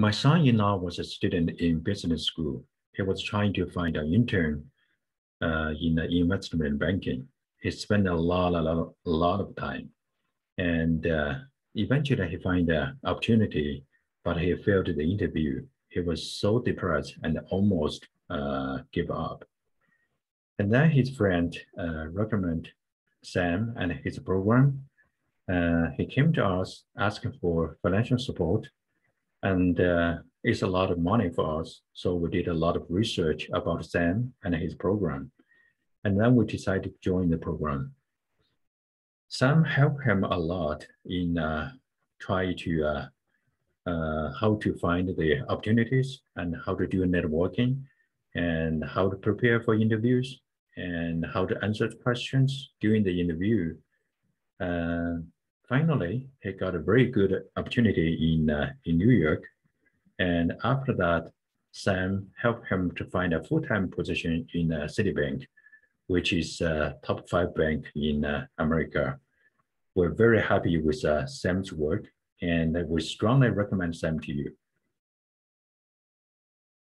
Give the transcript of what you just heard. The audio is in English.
My son-in-law was a student in business school. He was trying to find an intern uh, in the investment banking. He spent a lot, a lot, a lot of time. And uh, eventually he found an opportunity, but he failed the interview. He was so depressed and almost uh, give up. And then his friend uh, recommended Sam and his program. Uh, he came to us asking for financial support and uh, it's a lot of money for us. So we did a lot of research about Sam and his program. And then we decided to join the program. Sam helped him a lot in uh, try to uh, uh, how to find the opportunities and how to do networking and how to prepare for interviews and how to answer questions during the interview. Uh, finally, he got a very good opportunity in, uh, in New York. And after that, Sam helped him to find a full-time position in uh, Citibank, which is a top five bank in uh, America. We're very happy with uh, Sam's work and we strongly recommend Sam to you.